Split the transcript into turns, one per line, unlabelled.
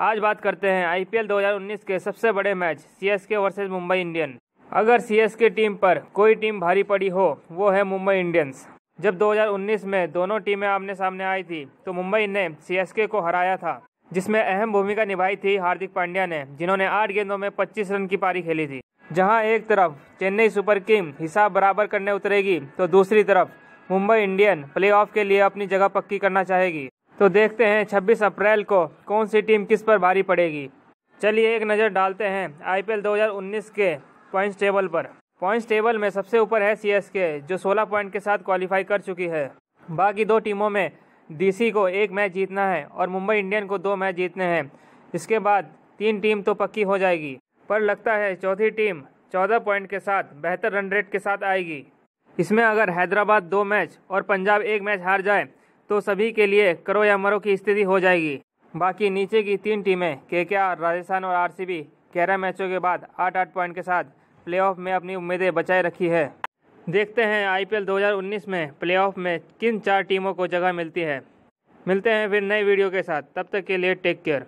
आज बात करते हैं आईपीएल 2019 के सबसे बड़े match, CSK versus Mumbai Indian अगर सीएसके टीम पर कोई टीम भारी पड़ी हो, वो है मुंबई इंडियंस। जब 2019 में दोनों टीमें आमने सामने आई थी तो मुंबई ने सीएसके को हराया था, जिसमें अहम भूमिका निभाई थी हार्दिक पांड्या ने, जिन्होंने आठ गेंदों में 25 रन की पारी खेली थी। जहाँ एक तरफ़ चेन्नई सुपर किंग हिसाब बराबर करने उतरेगी तो दूसरी तरफ़ मुंबई इंडियन प्लेऑफ के लिए अपनी जगह पक्की करना चाहेगी। तो देखते हैं 26 अप्रैल को कौन सी टीम किस पर भारी पड़ेगी। चलिए एक नज़र डालते हैं आईपीएल 2019 के पॉइंट्स टेबल पर। पॉइंट्स टेबल में सबसे ऊपर है सीएसके, जो 16 पॉइंट के साथ क्वालिफाई कर चुकी है। बाकी दो टीमों में डीसी को एक मैच जीतना है और मुंबई इंडियन को दो मैच जीतने हैं। इसके बाद तीन टीम तो पक्की हो जाएगी, पर लगता है चौथी टीम चौदह पॉइंट के साथ बेहतर रन रेट के साथ आएगी। इसमें अगर हैदराबाद दो मैच और पंजाब एक मैच हार जाए तो सभी के लिए करो या मरो की स्थिति हो जाएगी। बाकी नीचे की तीन टीमें के राजस्थान और आरसीबी, ग्यारह मैचों के बाद आठ आठ पॉइंट के साथ प्लेऑफ में अपनी उम्मीदें बचाए रखी है। देखते हैं आईपीएल 2019 में प्लेऑफ में किन चार टीमों को जगह मिलती है। मिलते हैं फिर नए वीडियो के साथ। तब तक के लिए टेक केयर।